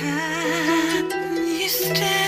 Can you stand?